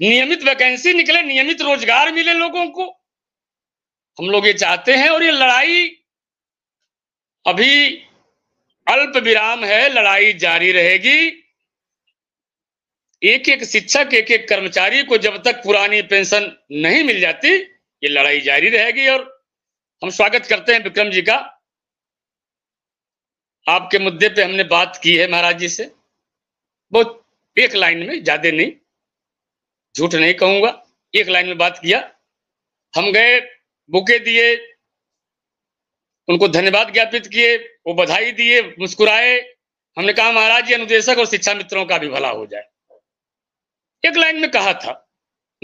नियमित वैकेंसी निकले, नियमित रोज़गार मिले लोगों को। हम लोग ये चाहते हैं और ये लड़ाई अभी अल्प विराम है, लड़ाई जारी रहेगी। एक एक शिक्षक एक एक कर्मचारी को जब तक पुरानी पेंशन नहीं मिल जाती, ये लड़ाई जारी रहेगी और हम स्वागत करते हैं विक्रम जी का। आपके मुद्दे पे हमने बात की है महाराज जी से। बहुत एक लाइन में, ज़्यादा नहीं। झूठ नहीं कहूँगा। एक लाइन में बात किया। हम गए, बुके दिए, उनको धन्यवाद ज्ञापित किए, वो बधाई दिए, मुस्कुराए। हमने कहा, महाराज जी, अनुदेशक और शिक्षा मित्रों का भी भला हो जाए। एक लाइन में कहा था।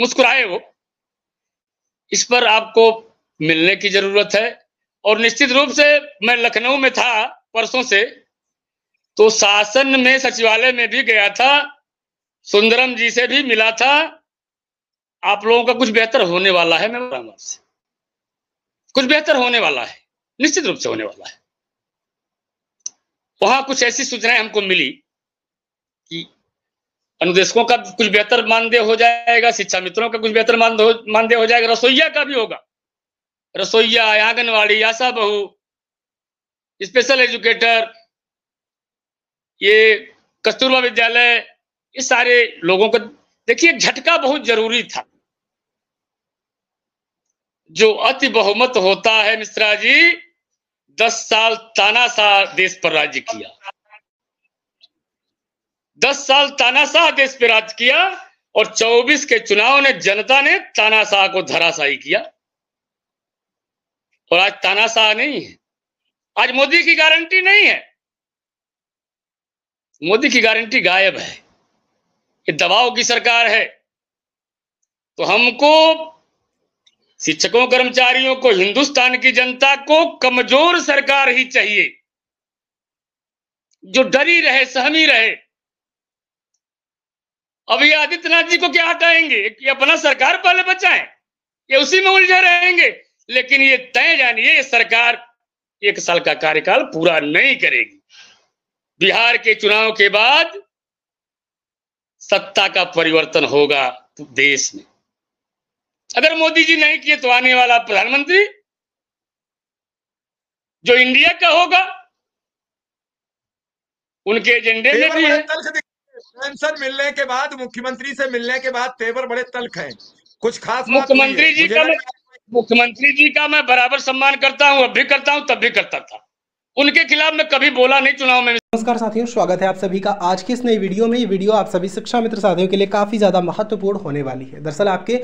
मुस्कुराए वो। इस पर आपको मिलने की ज़रूरत है और निश्चित रूप से मैं लखनऊ में था परसों से तो शासन में सचिवालय में भी गया था, सुंदरम जी से भी मिला था आप लोगों का कुछ बेहतर होने वाला है, मैं आपसे। कुछ बेहतर होने वाला है, निश्चित रूप से होने वाला है। वहाँ कुछ ऐसी सूचनाएँ हमको मिली कि अनुदेशकों का कुछ बेहतर मानदेय हो जाएगा, शिक्षा मित्रों का कुछ बेहतर मानदेय हो जाएगा, रसोईया का भी होगा। रसोईया, आंगनवाड़ी, आशा बहू स्पेशल एजुकेटर ये कस्तूरबा विद्यालय, ये सारे लोगों को, देखिए, झटका बहुत ज़रूरी था। जो अति बहुमत होता है मिश्रा जी, दस साल तानाशाह देश पर राज्य किया। दस साल तानाशाह देश पर राज्य किया और 24 के चुनाव ने जनता ने तानाशाह को धराशाही किया। और आज तानाशाह नहीं है। आज मोदी की गारंटी नहीं है। मोदी की गारंटी गायब है। ये दबाव की सरकार है। तो हमको शिक्षकों, कर्मचारियों को हिंदुस्तान की जनता को कमज़ोर सरकार ही चाहिए। जो डरी रहे, सहमी रहे, अब ये आदित्यनाथ जी को क्या हटाएँगे? कि अपना सरकार पहले बचाएँ, ये उसी में उलझे रहेंगे। लेकिन ये तय जानिए सरकार एक साल का कार्यकाल पूरा नहीं करेगी। बिहार के चुनाव के बाद सत्ता का परिवर्तन होगा देश में। अगर मोदी जी नहीं किए तो आने वाला प्रधानमंत्री जो इंडिया का होगा उनके एजेंडे में भी है। पेंशन मिलने के बाद मुख्यमंत्री से मिलने के बाद तेवर बड़े तल्ख हैं। कुछ खास मुख्यमंत्री जी का मैं मुख्यमंत्री जी का मैं बराबर सम्मान करता हूँ अब भी करता हूँ तब भी करता था। उनके खिलाफ मैं कभी बोला नहीं चुनाव में नमस्कार साथियों स्वागत है आप सभी का आज की इस नई वीडियो में। ये वीडियो आप सभी शिक्षा मित्र साथियों के लिए काफ़ी ज़्यादा महत्वपूर्ण होने वाली है। दरअसल आपके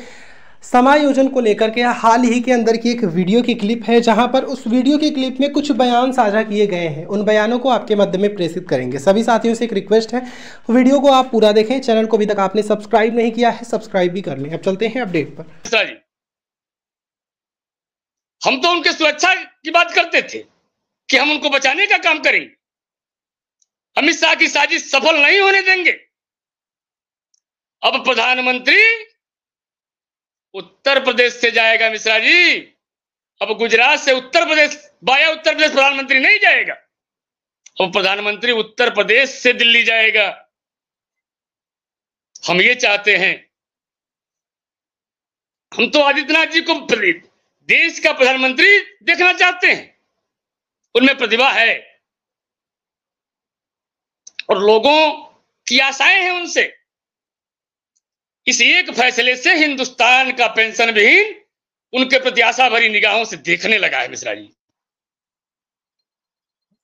समायोजन को लेकर के हाल ही के अंदर की एक वीडियो की क्लिप है, जहाँ पर उस वीडियो की क्लिप में कुछ बयान साझा किए गए हैं। उन बयानों को आपके मध्य में प्रेषित करेंगे। सभी साथियों से एक रिक्वेस्ट है, वीडियो को आप पूरा देखें, चैनल को अभी तक आपने सब्सक्राइब नहीं किया है, सब्सक्राइब भी कर लें। अब चलते हैं अपडेट पर। हम तो उनके सुरक्षा की बात करते थे कि हम उनको बचाने का काम करेंगे अमित शाह की साजिश सफल नहीं होने देंगे। अब प्रधानमंत्री उत्तर प्रदेश से जाएगा मिश्रा जी। अब गुजरात से उत्तर प्रदेश, बाया उत्तर प्रदेश प्रधानमंत्री नहीं जाएगा। अब प्रधानमंत्री उत्तर प्रदेश से दिल्ली जाएगा। हम ये चाहते हैं, हम तो आदित्यनाथ जी को देश का प्रधानमंत्री देखना चाहते हैं। उनमें प्रतिभा है। और लोगों की आशाएँ हैं उनसे। इस एक फैसले से हिंदुस्तान का पेंशन विहीन उनके प्रति आशा भरी निगाहों से देखने लगा है मिश्रा जी।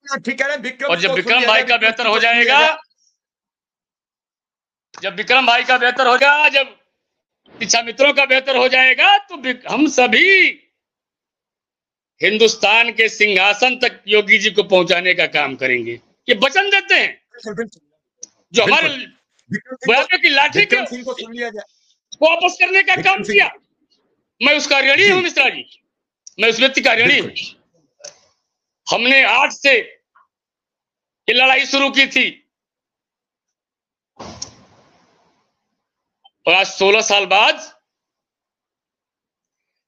हाँ, ठीक है और जब विक्रम भाई का बेहतर हो जाएगा जब विक्रम भाई का बेहतर हो जाएगा जब शिक्षा मित्रों का बेहतर हो जाएगा तो हम सभी हिंदुस्तान के सिंहासन तक योगी जी को पहुँचाने का काम करेंगे। ये वचन देते हैं। जो हमारे बुढ़ापे की लाठी के वापस करने का काम किया। मैं उसका ऋणी हूँ मिश्रा जी। मैं उस व्यक्ति का ऋणी हूँ। हमने आठ से ये लड़ाई शुरू की थी। और आज सोलह साल बाद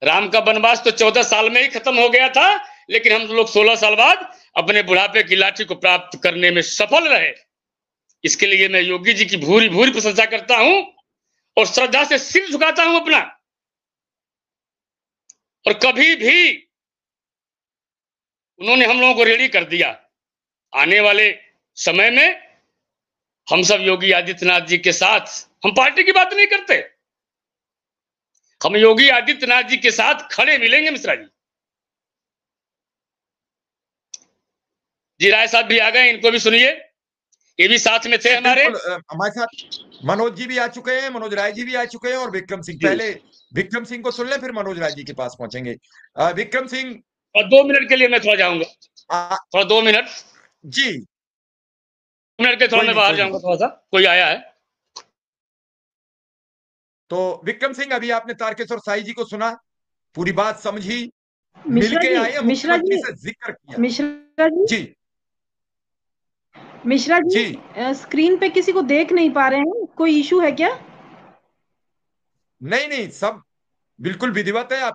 राम का वनवास तो चौदह साल में ही खत्म हो गया था लेकिन हम लोग सोलह साल बाद अपने बुढ़ापे की लाठी को प्राप्त करने में सफल रहे। इसके लिए मैं योगी जी की भूरी भूरी प्रशंसा करता हूँ और श्रद्धा से सिर झुकाता हूँ अपना। और कभी भी उन्होंने हम लोगों को रेडी कर दिया। आने वाले समय में हम सब योगी आदित्यनाथ जी के साथ, हम पार्टी की बात नहीं करते। हम योगी आदित्यनाथ जी के साथ खड़े मिलेंगे, मिश्रा जी। जी राय साहब भी आ गए, इनको भी सुनिए। ये भी साथ में थे हमारे? हमारे साथ मनोज जी भी आ चुके हैं मनोज राय जी भी आ चुके हैं और विक्रम सिंह पहले विक्रम सिंह को सुन ले फिर मनोज राय जी के पास पहुँचेंगे। विक्रम सिंह और दो मिनट के लिए मैं थोड़ा जाऊँगा। थोड़ा दो मिनट। जी। मिनट के थोड़ा मैं बाहर जाऊँगा थोड़ा सा। कोई आया है? तो विक्रम सिंह अभी आपने तारकेश्वर साई जी को सुना पूरी बात समझी मिलके आए मिश्रा जी से ज़िक्र किया। मिश्रा जी? जी। मिश्रा जी, जी। स्क्रीन पे किसी को देख नहीं पा रहे हैं? कोई इशू है क्या? नहीं नहीं सब बिल्कुल विधिवत है। आप